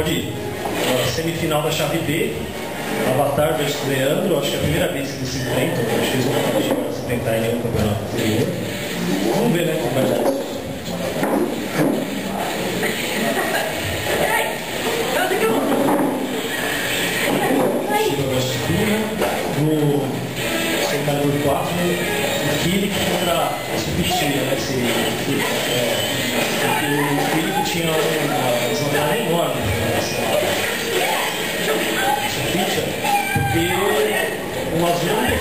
pode ir. A semifinal da chave B, Avatar versus Leandro, acho que é a primeira vez que eles se enfrentam, acho que eles nunca chegaram a se enfrentar em nenhum campeonato anterior. Vamos ver, né, como vai dar isso. No Senador 4, o Kirik contra esse Pichia, né, esse, é, porque o Kirik tinha uma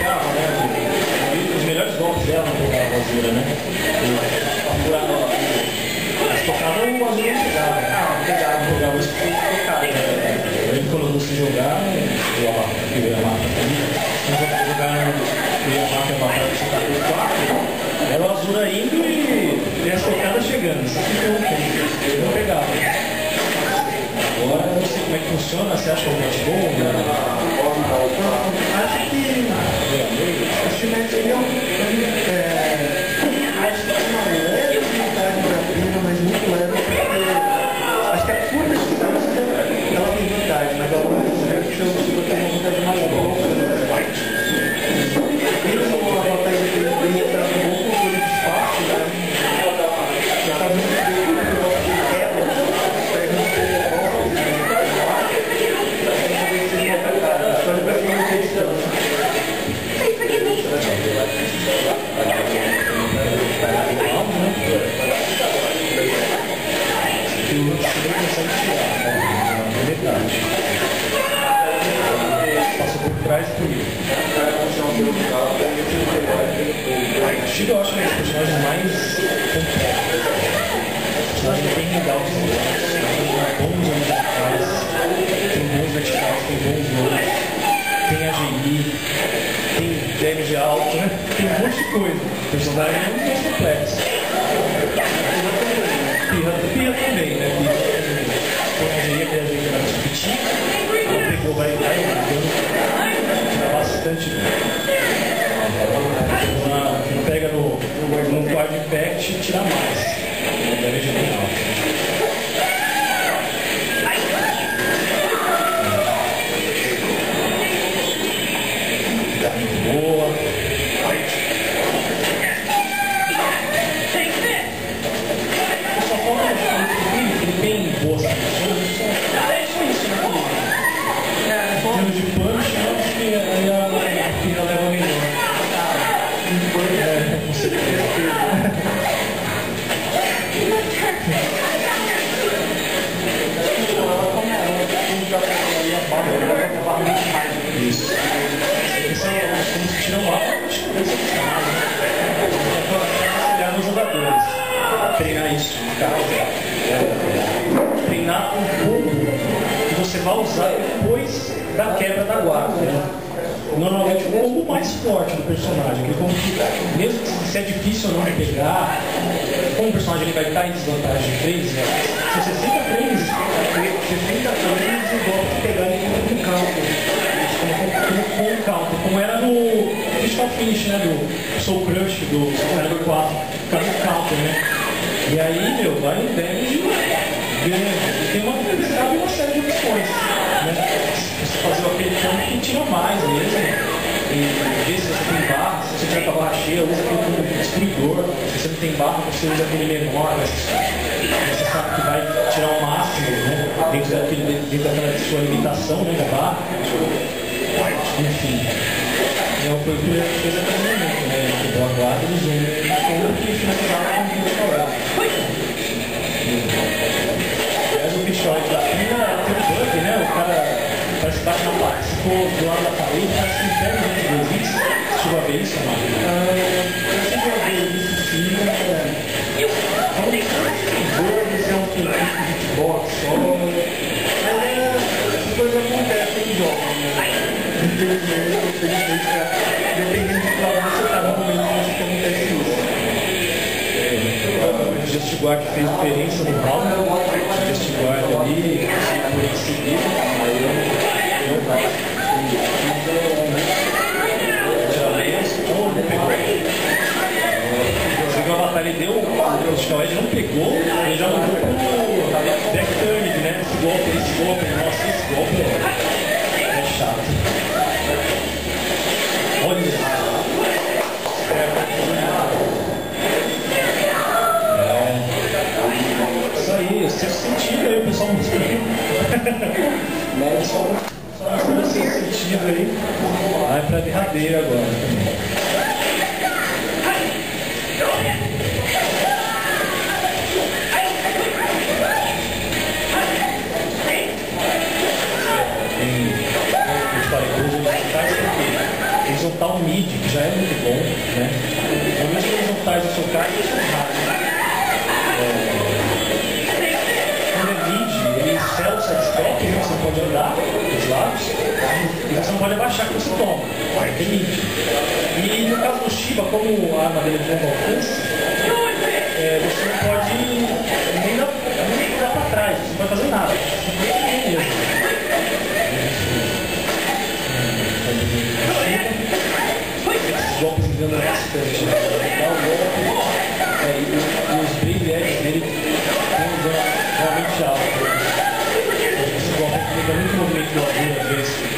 não pegava, né? Os melhores golpes dela não pegavam a azura, né? As tocadas o azul não pegava. Ah, não não pegava, isso foi tocado, né? Eu lembro quando jogar, eu ia a mata também, quando jogar no Yamaha e a mata você tá com 4, era o azul indo e, e as tocadas chegando. Isso aqui eu não pegava. Agora eu não sei como é que funciona, você acha que é um bom? Né? Monte de coisa. O personagem é muito mais complexo. Pirra, pirra também, né? Pirra tem a gente, tem a gente vai discutir. Ela pegou, vai, vai, tira bastante. Uma, não pega no, no guard impact e tira mais. Treinar isso em casa. É, treinar um combo que você vai usar depois da quebra da guarda. Né? Normalmente o combo mais forte do personagem, aquele combo que, mesmo que se é difícil ou não pegar, como o personagem ele vai estar em desvantagem de 3, né? se você 60 frames, 60 frames o golpe que pegar ele com um counter. Como, como, com como era no of Finish, né? Do Soul Crush, do Calibur 4, ficava no né? E aí, meu, vai um damage grande. E tem uma uma série de opções. Né? Você fazer aquele campo que tira mais mesmo. E ver se você tem barra, se você tiver com a barra cheia, usa aquele como destruidor. Se você não tem barra, você usa aquele menor, mas você sabe que vai tirar o máximo, né? Dentro, daquele, dentro daquela sua limitação né, da barra. Enfim. É o que ele fez até o momento, né? Ele quebrou a guarda e usou combo que finalizava na placa. Se for do lado da parede, parece que pega dentro do vezes. Chegou a ver isso, mano? Eu cheguei a ver isso sim, Bugs é um tipo de futebol só. Mas é, essas coisas acontecem em jogos, né? Infelizmente, infelizmente, dependendo de qual você está no momento que acontece isso. O Just Guard fez diferença no round. Chegou a batalha e deu, o Scored não pegou, ele já mudou pro back turn, né? golpe, esse golpe, nossa, esse golpe é, é chato. Olha. É. Isso aí, sexto sentido aí, o pessoal não escreveu. Mas só Só mostrando o sexto sentido aí. Vai pra derradeira agora. Horizontal mid, que já é muito bom, né? Os horizontais do cara são raros. Quando é mid, ele sela o sidestep, né? você pode andar dos lados e você não pode abaixar que você toma. É mid. E no caso do Shiba, como a arma dele é de alcance, é, você não pode nem dar, nem dar para trás, você não pode fazer nada. Você tem que ir mesmo. Enganam bastante. Dá o golpe é, e, e os brilhantes dele tem um realmente alto. Golpe aqui me dá muito movimento do avião, às